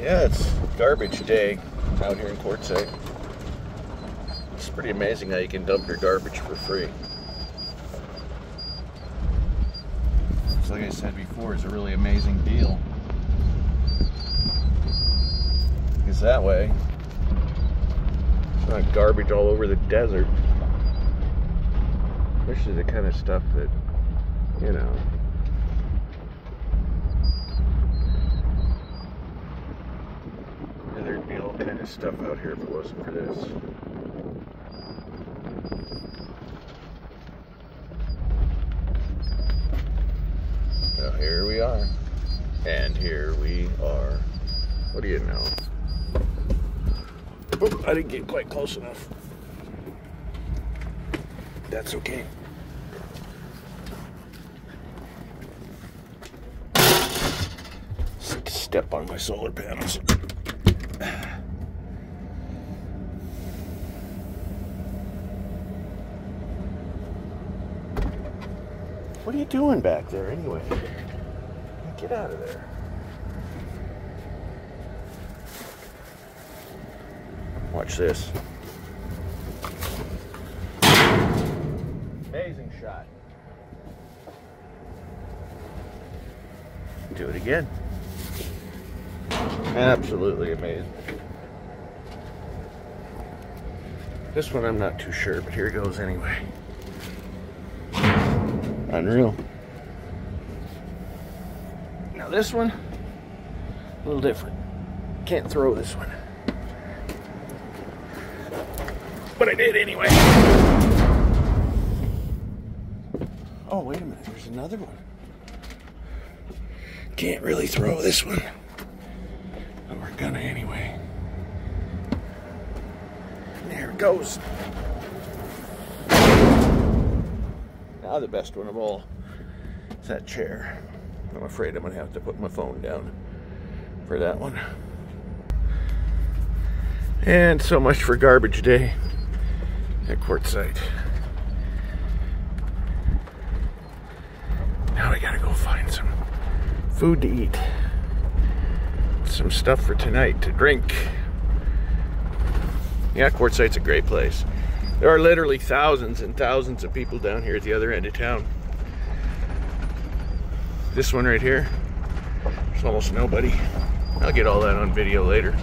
Yeah, it's garbage day out here in Quartzsite. It's pretty amazing how you can dump your garbage for free. It's like I said before, it's a really amazing deal. Because that way, it's not garbage all over the desert. Especially the kind of stuff that, you know, Kind of stuff out here if it wasn't for this. Well, here we are. And here we are. What do you know? Oop, I didn't get quite close enough. That's okay. Step on my solar panels. What are you doing back there anyway? Get out of there. Watch this. Amazing shot. Do it again. Absolutely amazing. This one I'm not too sure, but here goes anyway. Unreal. Now this one, a little different. Can't throw this one. But I did anyway. Oh, wait a minute, there's another one. Can't really throw this one. But we're gonna anyway. There it goes. Now the best one of all is that chair. I'm afraid I'm gonna have to put my phone down for that one. And so much for garbage day at Quartzsite. Now I gotta go find some food to eat. Some stuff for tonight to drink. Yeah, Quartzsite's a great place. There are literally thousands and thousands of people down here at the other end of town. This one right here, there's almost nobody. I'll get all that on video later.